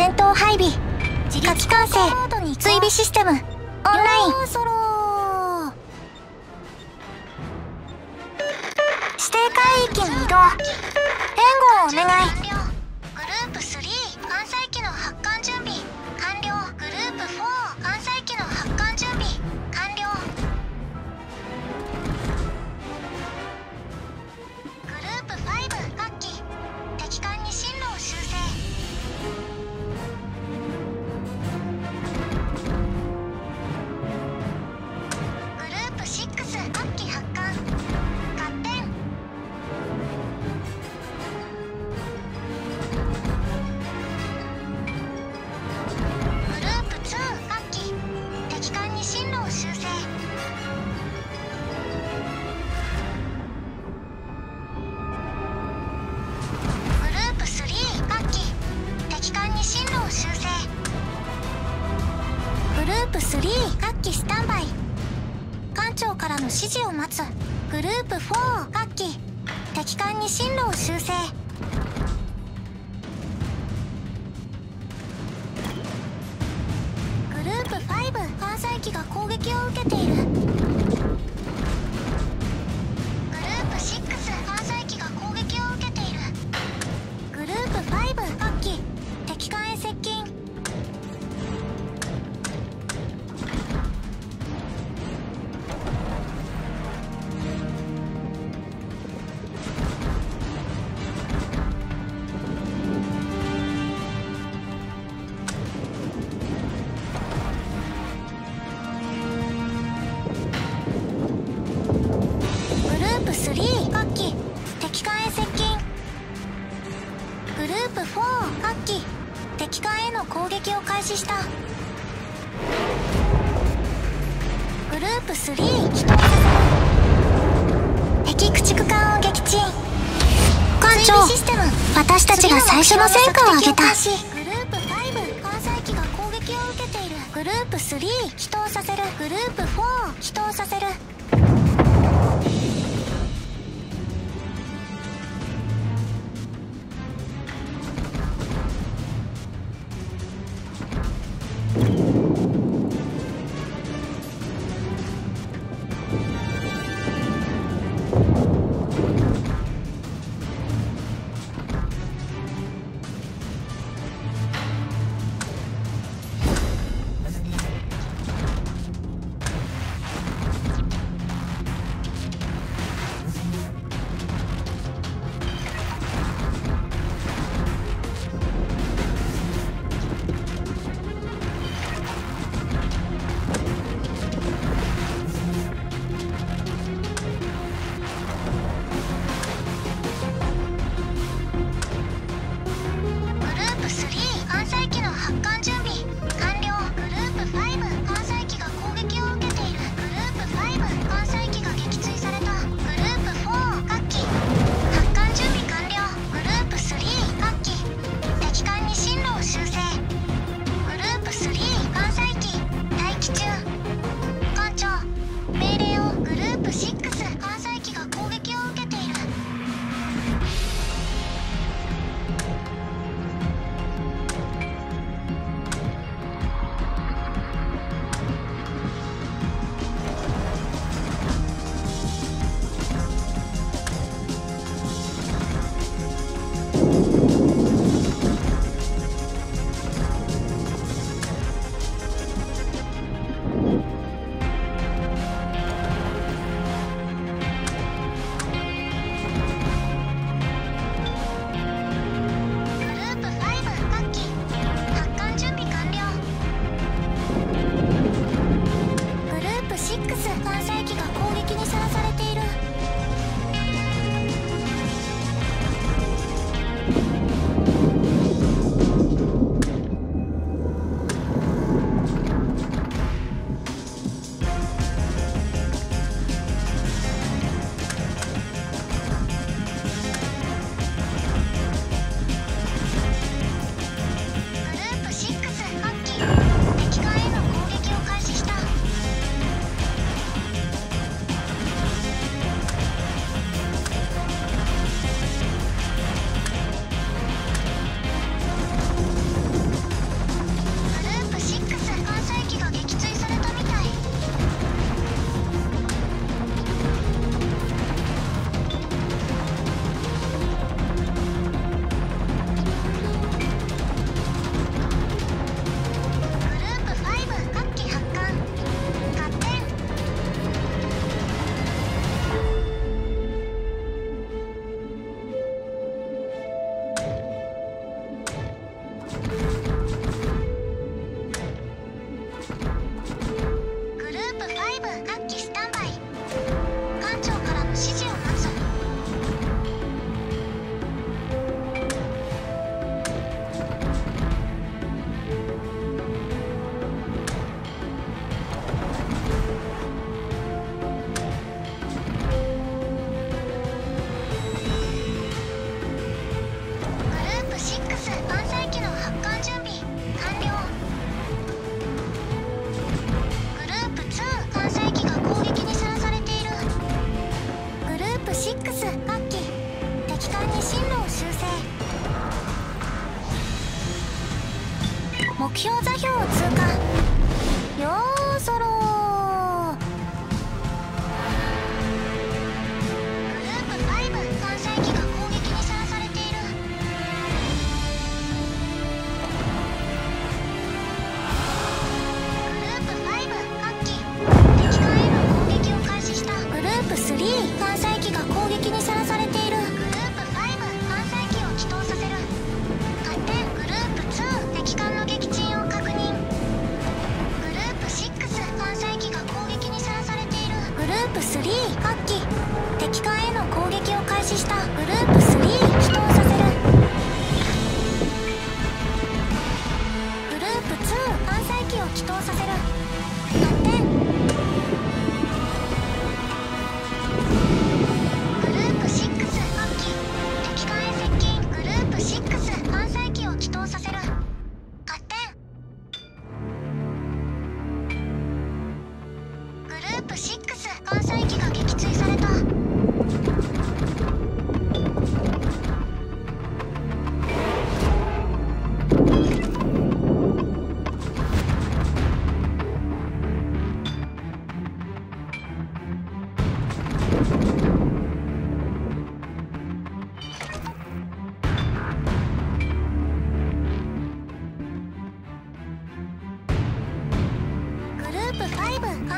戦闘配備夏期管制追尾システムオンライン。指定海域に移動。援護をお願い。指示を待つ。グループ4を楽器。敵艦に進路を修正。倒しませかをあげた。グループ5艦載機が攻撃を受けている。グループ3起動させる。グループ4起動させる。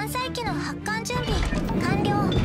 艦載機の発艦準備完了。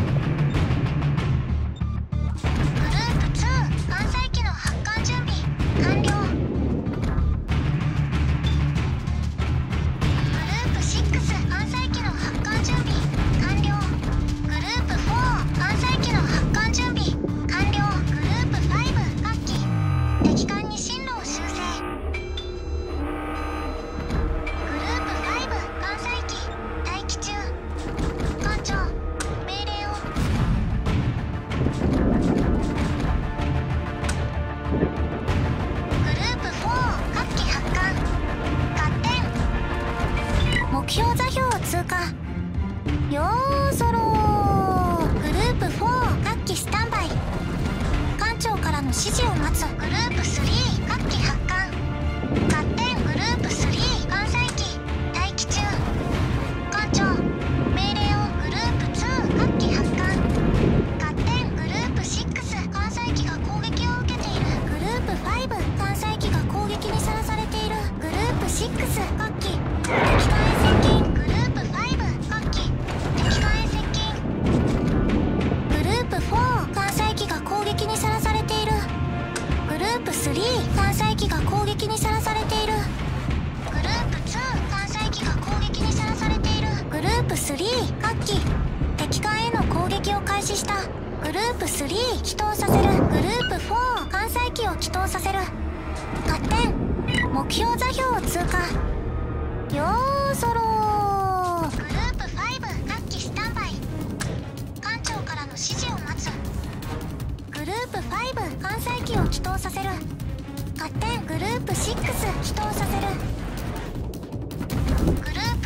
祈祷させる。勝手グループ6祈祷させる。グループ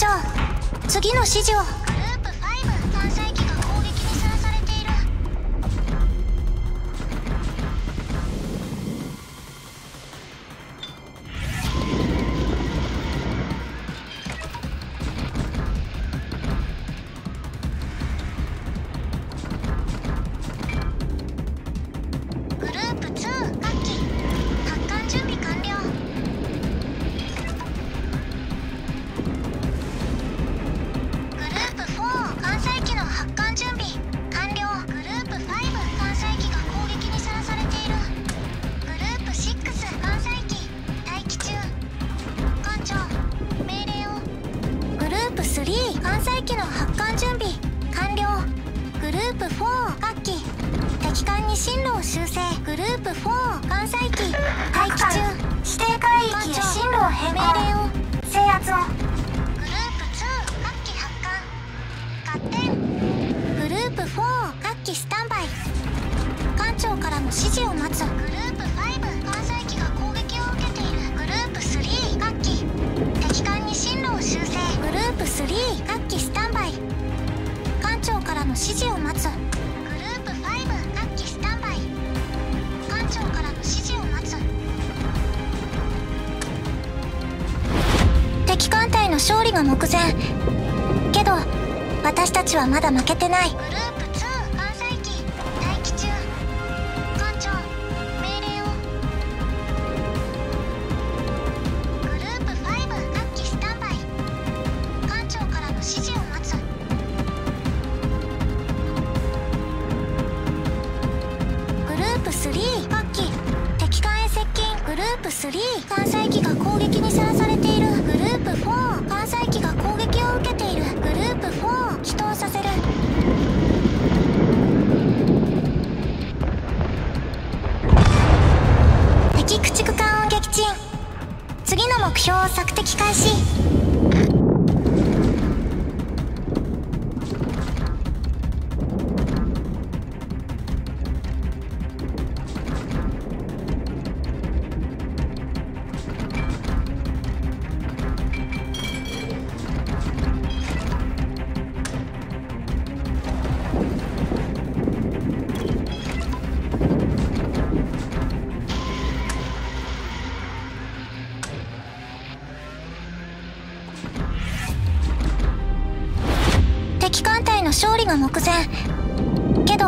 長次の指示を。示を待つ。グループ5各機スタンバイ。艦長からの指示を待つ。敵艦隊の勝利が目前。けど私たちはまだ負けてない。3パッキ敵艦へ接近グループ3艦載機が攻撃にさらされている。グループ4艦載機が攻撃を受けている。グループ4起動させる。敵駆逐艦を撃沈。次の目標を索敵開始。が目前。けど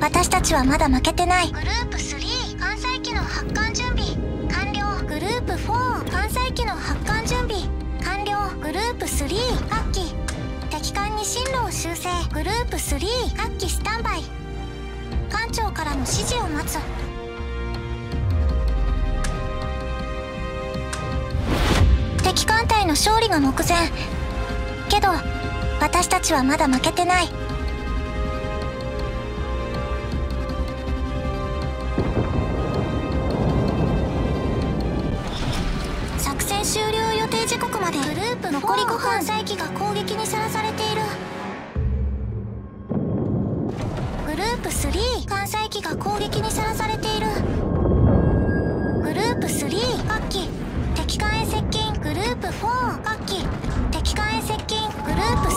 私たちはまだ負けてない。グループ3艦載機の発艦準備。完了。グループ4艦載機の発艦準備。完了。グループ3各機敵艦に進路を修正。グループ3各機スタンバイ。艦長からの指示を待つ。敵艦隊の勝利が目前。けど私たちはまだ負けてない。10分残り5分再起が攻撃にさらされているグループ3艦載機が攻撃にさらされているグループ3各機敵艦へ接近グループ4各機敵艦へ接近グループ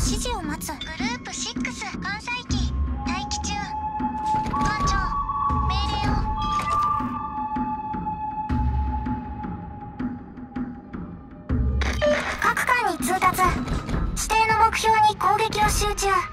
指示を待つ。グループ6関西機。待機中。艦長命令を。各艦に通達。指定の目標に攻撃を集中。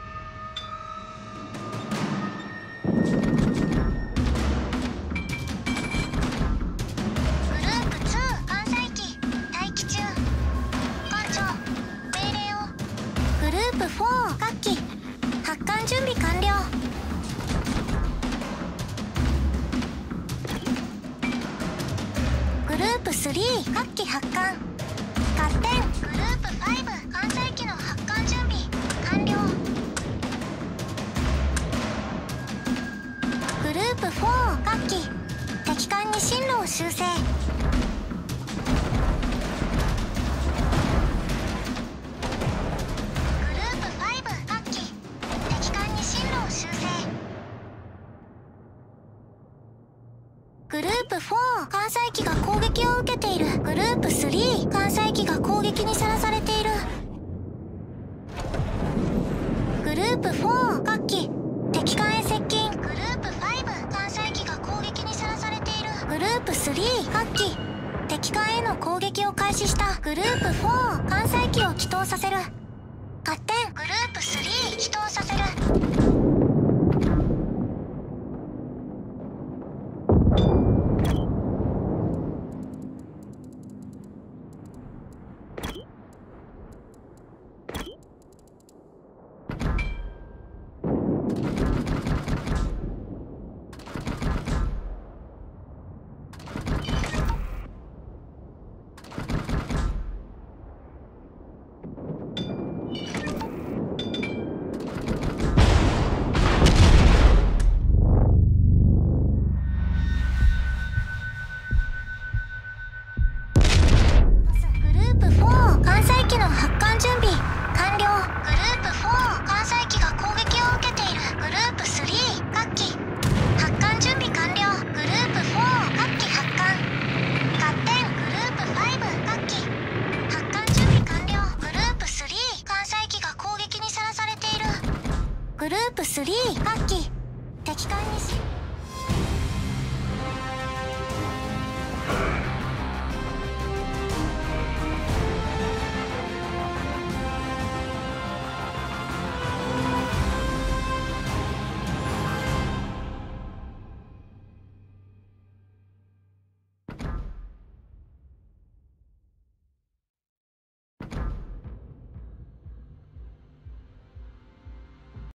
3各機発艦合点。グループ5艦載機の発艦準備。完了。グループ4各機敵艦に進路を修正。ープ4各機敵艦へ接近グループ5艦載機が攻撃にさらされている。グループ3各機敵艦への攻撃を開始したグループ4艦載機を起動させる。3発揮敵艦にし